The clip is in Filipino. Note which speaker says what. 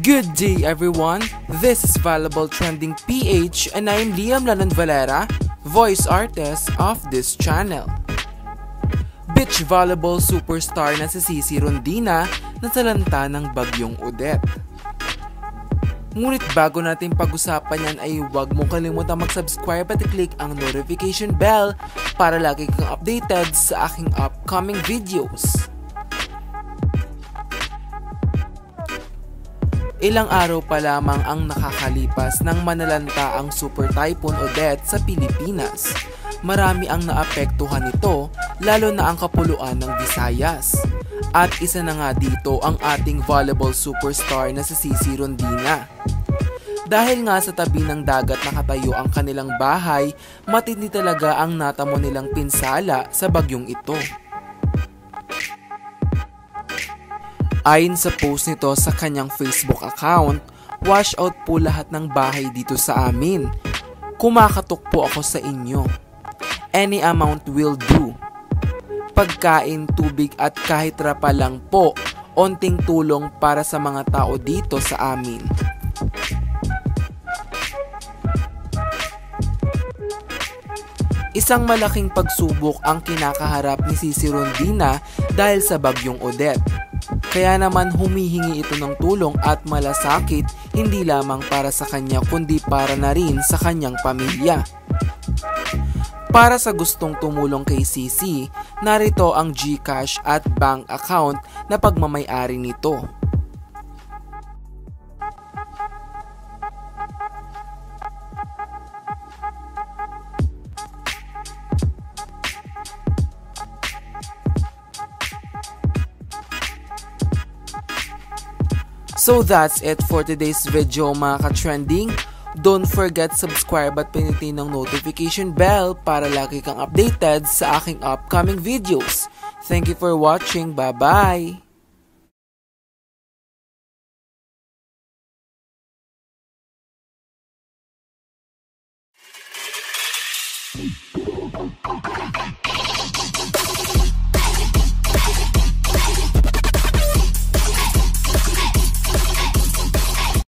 Speaker 1: Good day everyone, this is Valuable Trending PH and I am Liam Lanon Valera, voice artist of this channel. Beach volleyball superstar na si Cici Rondina nasalanta ng bagyong Odette. Ngunit bago natin pag-usapan yan ay huwag mo kalimutan mag-subscribe at i-click ang notification bell para lagi kang updated sa aking upcoming videos. Ilang araw pa lamang ang nakakalipas nang manalanta ang Super Typhoon Odette sa Pilipinas. Marami ang naapektuhan nito, lalo na ang kapuluan ng Visayas. At isa na nga dito ang ating volleyball superstar na si Cici Rondina. Dahil nga sa tabi ng dagat nakatayo ang kanilang bahay, matindi talaga ang natamo nilang pinsala sa bagyong ito. Ayon sa post nito sa kanyang Facebook account, wash out po lahat ng bahay dito sa amin. Kumakatok po ako sa inyo. Any amount will do. Pagkain, tubig at kahit rapa lang po, onting tulong para sa mga tao dito sa amin. Isang malaking pagsubok ang kinakaharap ni Cici Rondina dahil sa bagyong Odette. Kaya naman humihingi ito ng tulong at malasakit hindi lamang para sa kanya kundi para na rin sa kanyang pamilya. Para sa gustong tumulong kay CC, narito ang GCash at bank account na pagmamayari nito. So that's it for today's video mga ka-trending. Don't forget subscribe at pinitin ng notification bell para lagi kang updated sa aking upcoming videos. Thank you for watching. Bye-bye!